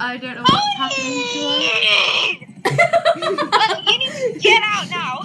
I don't know what's happening to us. well, you need to get out now.